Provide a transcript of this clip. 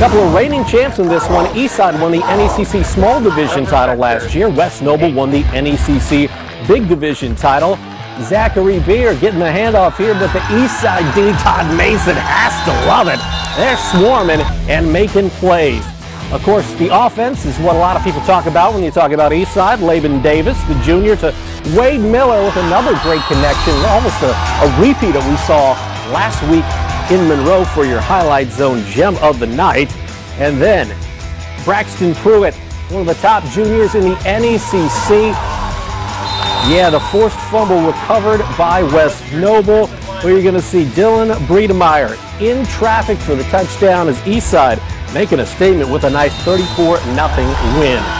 Couple of reigning champs in this one. Eastside won the NECC Small Division title last year. West Noble won the NECC Big Division title. Zachary Beer getting the handoff here, but the Eastside D. Todd Mason has to love it. They're swarming and making plays. Of course, the offense is what a lot of people talk about when you talk about Eastside. Laban Davis, the junior, to Wade Miller with another great connection, almost a, a repeat that we saw last week in Monroe for your highlight zone gem of the night. And then Braxton Pruitt, one of the top juniors in the NECC. Yeah, the forced fumble recovered by West Noble. Where you're going to see Dylan Breedemeyer in traffic for the touchdown as Eastside making a statement with a nice 34 0 win.